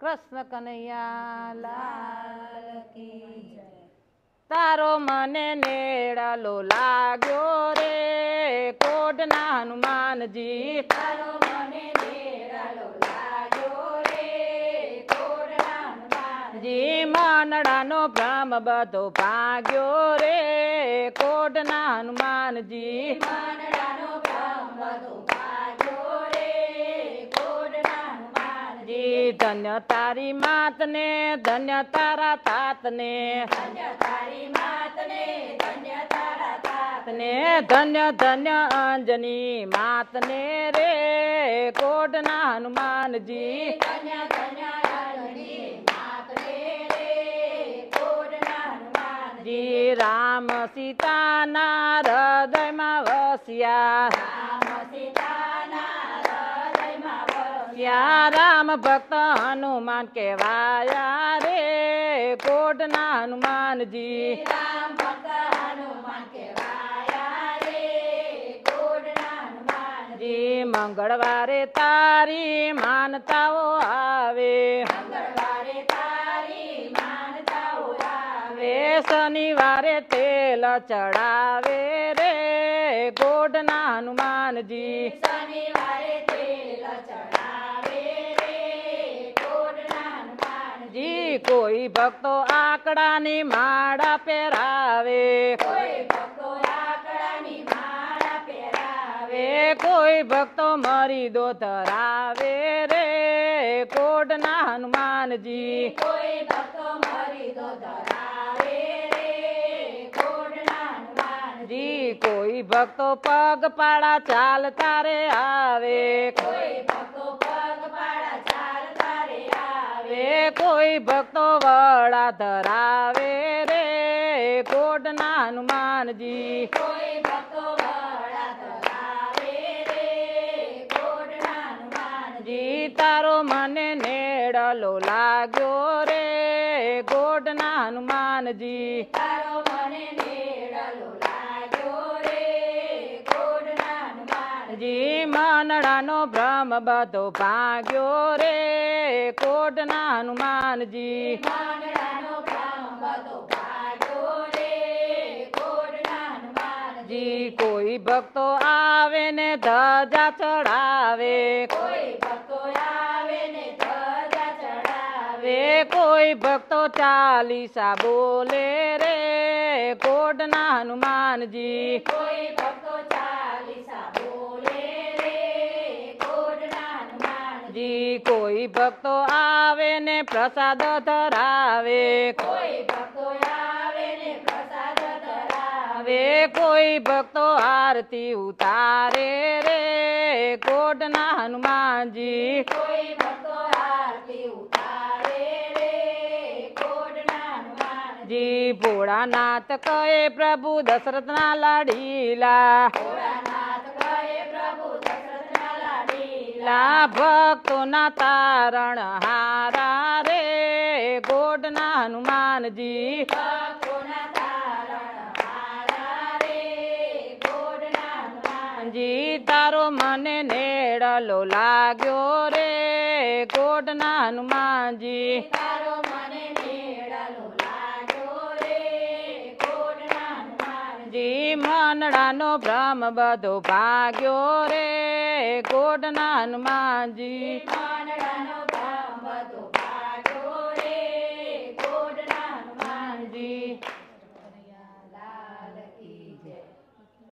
કૃષ્ણ કનૈયા, લાલ તારો મને નેડાલો લાગ્યો રે કોટના હનુમાનજી. તારો મને નેડાલો લાગ્યો રે કોડના હનુમાન જી માનડાનો ભ્રમ બધો ભાગ્યો રે કોટના હનુમાનજી. માનડાનો ભ્રમ બધો ભાગ્યો રે કોડના હનુમાન જી ધન્ય તારી માતને ધન્ય તારા તાતને. ધન્ય તારી માતને ધન્ય તારા તાત ને ધન્ય ધન્ય અંજની માતને રે કોટના હનુમાનજી. ધન્ય ધન્ય અંજની જી રામ સીતાના હૃદયમાં વસ્યા રામ સીતાના હૃદયમાં ત્યાં રામ ભક્ત હનુમાન કહેવાયા રે. કોટના હનુમાનજી. રામ ભક્ત હનુમાન કહેવાયા રે. કોડના હનુમાન મંગળવારે તારી માનતાઓ આવે. મંગળવારે તારી માનતાઓ આવે. આવે શનિવારે તેલ ચડાવે રે. કોટના હનુમાનજી. શનિવારે તેલ ચડાવે રે કોડના હનુમાન જી કોઈ ભક્તો આકડાની માળા પહેરાવે. કોઈ ભક્તો આકડાની માળા પહેરાવે. કોઈ ભક્તો મરી દો ધરાવે રે. કોટના હનુમાનજી. કોઈ ભક્તો મરી દો ધરાવે જી કોઈ ભક્તો પગ પાડા ચાલતા રે આવે. કોઈ ભક્તો પગ પાડા ચાલતા રે આવે કોઈ ભક્તો વડા ધરાવે રે. કોટના હનુમાનજી. કોઈ ભક્તો વડા ધરાવે રે. કોડના હનુમાન જી તારો મને નેડલો લાગ્યો રે. કોટના હનુમાનજી. તારો મને હનુમાન જી મનડાનો ભ્રમ બધો ભાગ્યો રે. કોટના હનુમાનજી. જી કોઈ ભક્તો આવે ને ધજા ચડાવે. કોઈ ભક્તો આવે ને ધજા ચડાવે. કોઈ ભક્તો ચાલીસા બોલે રે. કોટના હનુમાનજી. કોઈ ભક્તો ચાલીસા બોલે જી કોઈ ભક્તો આવે ને પ્રસાદ ધરાવે. કોઈ ભક્તો આવે ને પ્રસાદ ધરાવે. કોઈ ભક્તો આરતી ઉતારે રે. કોટના હનુમાનજી. કોઈ ભક્તો આરતી ઉતારે રે. કોડના હનુમાન જી ભોળાનાથ કહે પ્રભુ દશરથના લાડીલા. ભોળાનાથ કહે પ્રભુ દશરથના લાડીલા લા ભક્તોના તારણ હારા રે. કોટના હનુમાનજી. જી તારો મને નેડલો લાગ્યો રે. કોટના હનુમાનજી. તારો મને નેડલો લાગ્યો રે કોડના હનુમાન જી માનડાનો ભ્રમ બધો ભાગ્યો રે કોટના હનુમાનજી.